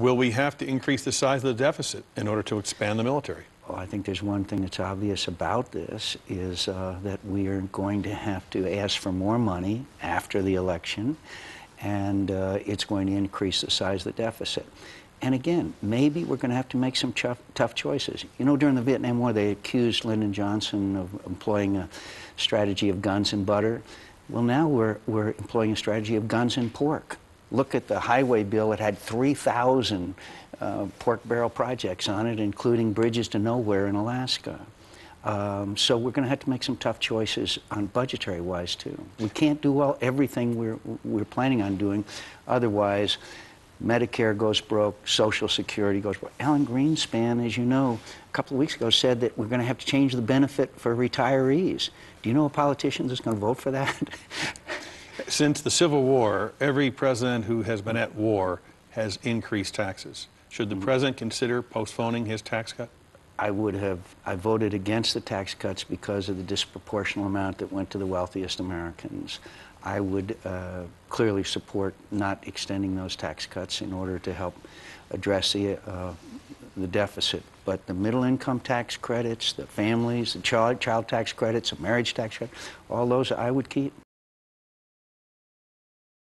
Will we have to increase the size of the deficit in order to expand the military? Well, I think there's one thing that's obvious about this is uh, that we are going to have to ask for more money after the election, and uh, it's going to increase the size of the deficit. And again, maybe we're going to have to make some tough, tough choices. You know, during the Vietnam War, they accused Lyndon Johnson of employing a strategy of guns and butter. Well, now we're, we're employing a strategy of guns and pork. Look at the highway bill. It had 3,000 uh, pork barrel projects on it, including bridges to nowhere in Alaska. Um, so we're going to have to make some tough choices on budgetary wise too. We can't do all everything we're we're planning on doing, otherwise. Medicare goes broke, Social Security goes broke. Alan Greenspan, as you know, a couple of weeks ago said that we're going to have to change the benefit for retirees. Do you know a politician that's going to vote for that? Since the Civil War, every president who has been at war has increased taxes. Should the president consider postponing his tax cut? I would have, I voted against the tax cuts because of the disproportional amount that went to the wealthiest Americans. I would uh, clearly support not extending those tax cuts in order to help address the, uh, the deficit. But the middle income tax credits, the families, the child, child tax credits, the marriage tax credit, all those I would keep.